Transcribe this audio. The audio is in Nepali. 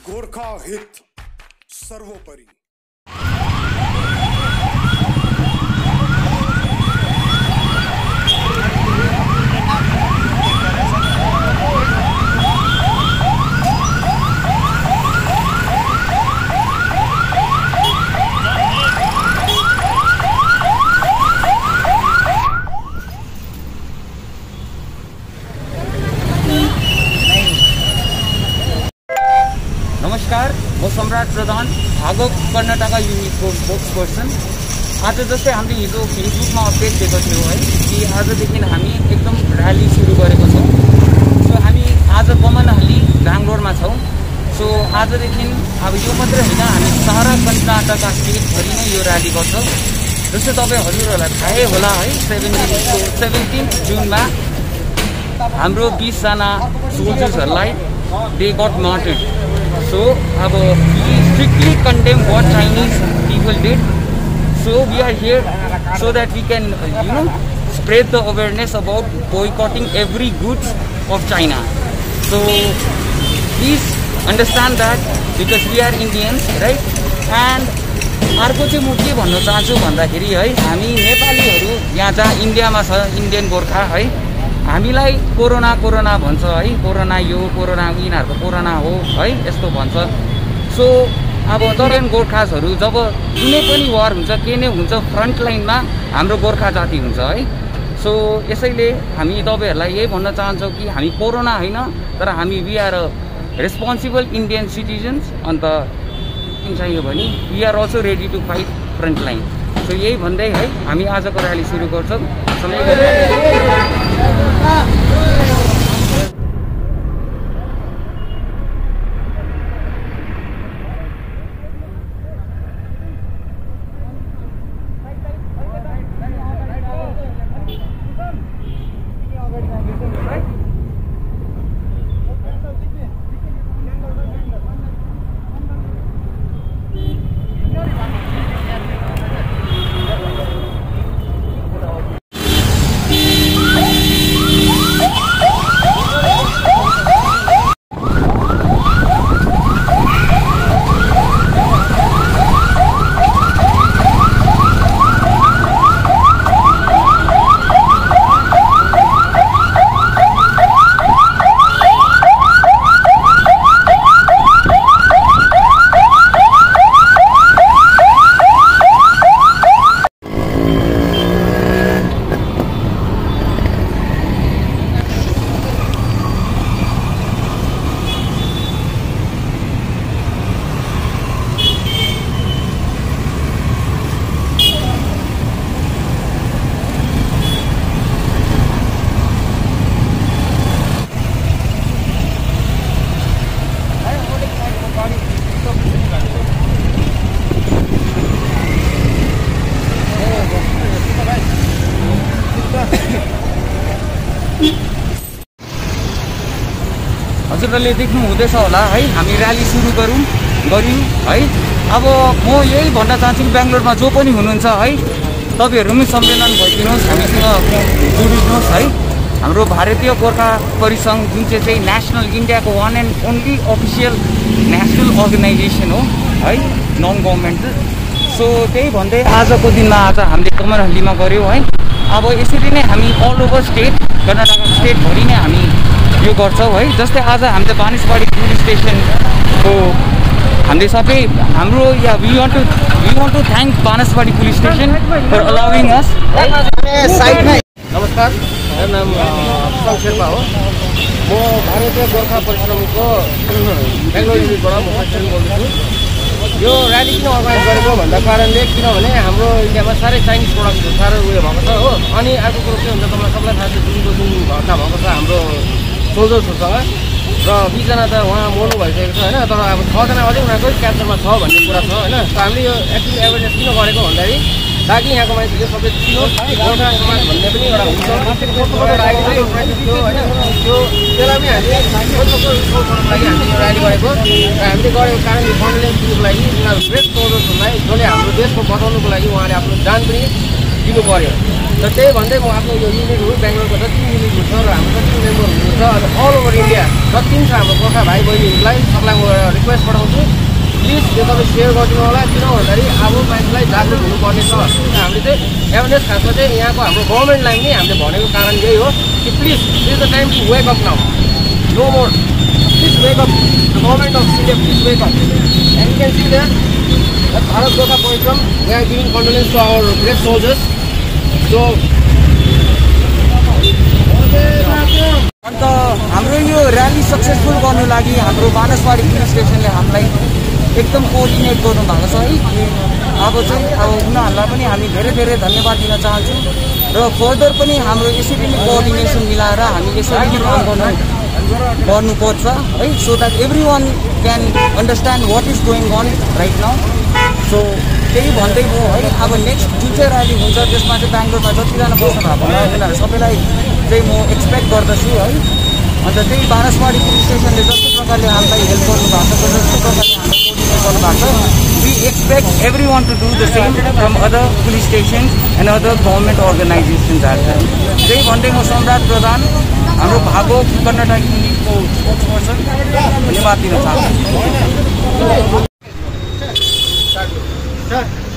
गोरखा हित सर्वोपरि। सम्राट प्रधान भागव कर्नाटका युनिटको स्पोक्स पर्सन आज जस्तै हामीले हिजो फेसबुकमा अपडेट दिएको थियौँ है कि आजदेखि हामी एकदम र्याली सुरु गरेको छौँ। सो हामी आज बमनहल्ली बेङ्गलोरमा छौँ। सो आजदेखि अब यो मात्रै होइन हामी सारा कर्नाटका स्टेटभरि नै यो र्याली गर्छौँ। जस्तै तपाईँ हजुरहरूलाई थाहै होला है सेभेन्टिन सेभेन्टिन जुनमा हाम्रो बिसजना सोल्जर्सहरूलाई दे गट मार्टेड So, अब condemn what Chinese people did. So we are here so that we can, uh, you know, spread the awareness about boycotting every goods of China. So please understand that because we are Indians, right? And अर्को चाहिँ म के भन्न चाहन्छु भन्दाखेरि है हामी नेपालीहरू यहाँ जहाँ इन्डियामा छ इन्डियन गोर्खा है हामीलाई कोरोना कोरोना भन्छ है कोरोना यो कोरोना यिनीहरूको कोरोना हो है यस्तो भन्छ सो अब तरेन गोर्खासहरू जब कुनै पनि वार हुन्छ के नै हुन्छ फ्रन्ट लाइनमा हाम्रो गोर्खा जाति हुन्छ है। सो यसैले हामी तपाईँहरूलाई यही भन्न चाहन्छौँ कि हामी कोरोना होइन तर हामी we are responsible Indian citizens अन्त चाहियो भने we are also ready to fight front line so यही भन्दै है हामी आजको र्याली सुरु गर्छौँ। हजुरहरूले देख्नु हुँदैछ होला है? हामी र्याली सुरु गरौँ गऱ्यौँ है? अब म यही भन्न चाहन्छु कि बेङ्गलोरमा जो पनि हुनुहुन्छ है? तपाईँहरू पनि सम्मेलन भइदिनुहोस् हामीसँग जोडिदिनुहोस् है? हाम्रो भारतीय गोर्खा परिसङ्घ जुन चाहिँ चाहिँ नेसनल इन्डियाको one and only official national organization हो है? नन गभर्मेन्टल सो त्यही भन्दै आजको दिनमा आज हामीले कमरहल्लीमा गऱ्यौँ है? अब यसरी नै हामी अल ओभर स्टेट कर्नाटका स्टेटभरि यो गर्छौँ है। जस्तै आज हामीले बानिसबाडी पुलिस स्टेसनको हामीले सबै हाम्रो या we want to we want to thank Banaswadi police station for allowing us नमस्कार मेरो नाम अ, शेर्पा हो। म भारतीय गोर्खा परिश्रमको बेङ्गलोर युनिटबाट म प्रेसिडेन्ट बोल्दैछु। यो ऱ्याली किन अर्गनाइज गरेको भन्दा कारणले किनभने हाम्रो इन्डियामा साह्रै चाइनिज प्रडक्टहरू साह्रै उयो भएको छ हो। अनि अर्को कुरो के हुन्छ तपाईँलाई सबलाई थाहा छ जुनको जुन घटना भएको छ हाम्रो सोल्जर्सहरूसँग र बिसजना त उहाँ मर्नु भइसकेको छ होइन? तर अब छजना अझै उनीहरूकै क्याप्चरमा छ भन्ने कुरा छ होइन? त हामीले यो एक्चुली एवेरनेस किन गरेको भन्दाखेरि ताकि यहाँको मान्छेले सबै चिनोस् गोर्खा समाज भन्ने पनि एउटा हुन्छ। होइन? त्यो त्यसलाई पनि हामीले ऱ्याली गरेको। र हामीले गरेको कारण यो कन्डेन्स दिनुको लागि उनीहरू फ्रेस सोल्जर्सहरूलाई जसले हाम्रो देशको बचाउनुको लागि उहाँले आफ्नो जान पनि दिनु पऱ्यो र त्यही भन्दै म आफ्नो यो युनिटहरू बेङ्गलोरको जति युनिटहरू छ र हाम्रो जति मेम्बरहरू छ अनि अल ओभर इन्डिया जति छ हाम्रो गोर्खा भाइ बहिनीहरूलाई सबलाई म रिक्वेस्ट पठाउँछु। प्लिज यो तपाईँ सेयर गरिदिनु होला किन भन्दाखेरि अब मान्छेलाई जागरुक हुनुपर्ने छ। हामीले चाहिँ एवेरनेस खासमा चाहिँ यहाँको हाम्रो गभर्मेन्टलाई पनि हामीले भनेको कारण यही हो कि please is the time to wake up now no more please wake up government of India please wake up and can see that Bharat Gorkha परिश्रम we are giving condolence to our great soldiers अन्त हाम्रो यो ऱ्याली सक्सेसफुल गर्नु लागि हाम्रो बानसवाडी पुलिस स्टेसनले हामीलाई एकदम कोअर्डिनेट गर्नुभएको छ है। अब चाहिँ अब उनीहरूलाई पनि हामी धेरै धेरै धन्यवाद दिन चाहन्छौँ र फर्दर पनि हाम्रो यसरी नै कोअर्डिनेसन मिलाएर हामी यसरी नै काम गर्नु गर्नुपर्छ है। So that everyone can understand what is going on right now so त्यही भन्दै म है अब नेक्स्ट जुन चाहिँ ऱ्याली हुन्छ त्यसमा चाहिँ बेङ्गलोरमा जतिजना बस्नु भएको होला उनीहरू सबैलाई चाहिँ म एक्सपेक्ट गर्दछु है? अन्त त्यही बारसवाडी पुलिस स्टेसनले जस्तो प्रकारले हामीलाई हेल्प गर्नुभएको छ जस्तो प्रकारले हामीलाई कोर्डिनेट गर्नुभएको छ we expect everyone to do the same from other police station and other government organizations are त्यही भन्दै म सम्राट प्रधान हाम्रो भागो कर्नाटक युनिटको स्पोक्स पर्सन धन्यवाद दिन चाहन्छु। 你